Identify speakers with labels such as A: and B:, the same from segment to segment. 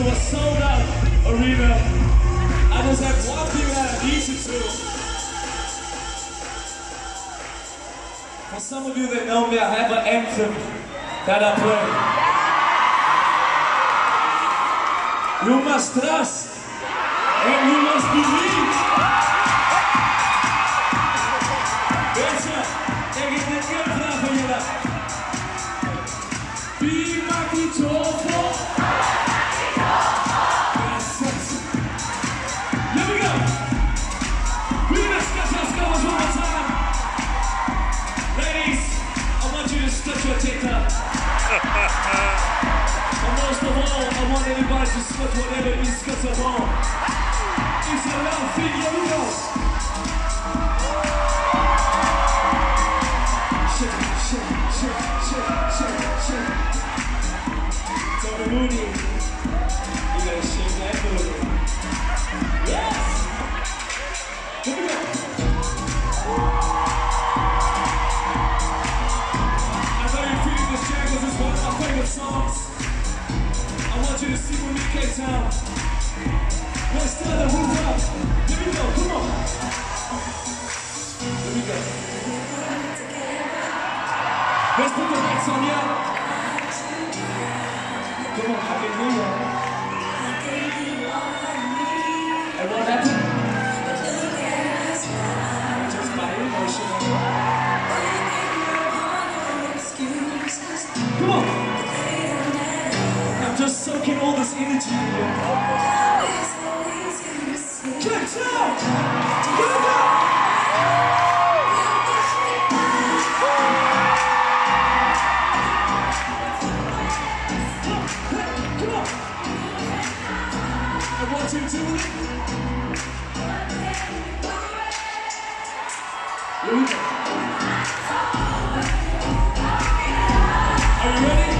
A: to a sold out arena. I just have one thing that I need to do. For some of you that know me, I have an anthem that I play. You must trust and you must believe. Mensen, ik heb dit keer vraag van jullie. Wie maakt die And most of all, I want everybody to split whatever is splittable. It's a love thing, here we songs. I want you to sing with me, K-Town. Let's start the roof up. Here we go, come on. Here we go. Let's put the lights on, yeah. Come on, you. And what happened? Come on. Just soaking all this energy in here. Get down! Get! Come on! I want you to Here we. Are you ready?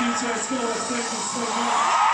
A: Thank you so much.